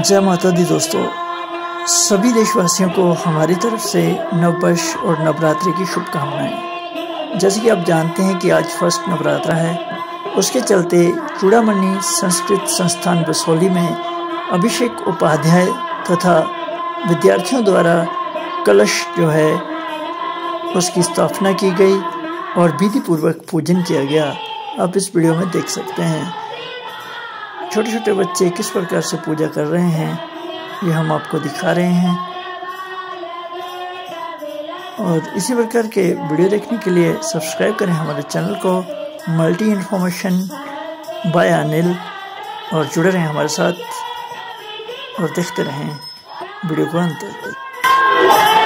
जय माता दी दोस्तों। सभी देशवासियों को हमारी तरफ़ से नववर्ष और नवरात्रि की शुभकामनाएँ। जैसे कि आप जानते हैं कि आज फ़र्स्ट नवरात्रा है। उसके चलते चूड़ामणि संस्कृत संस्थान बसोली में अभिषेक उपाध्याय तथा विद्यार्थियों द्वारा कलश जो है, उसकी स्थापना की गई और विधि पूर्वक पूजन किया गया। आप इस वीडियो में देख सकते हैं। छोटे छोटे बच्चे किस प्रकार से पूजा कर रहे हैं, ये हम आपको दिखा रहे हैं। और इसी प्रकार के वीडियो देखने के लिए सब्सक्राइब करें हमारे चैनल को, मल्टी इन्फॉर्मेशन बाय अनिल, और जुड़े रहें हमारे साथ, और देखते रहें वीडियो को अंत तक।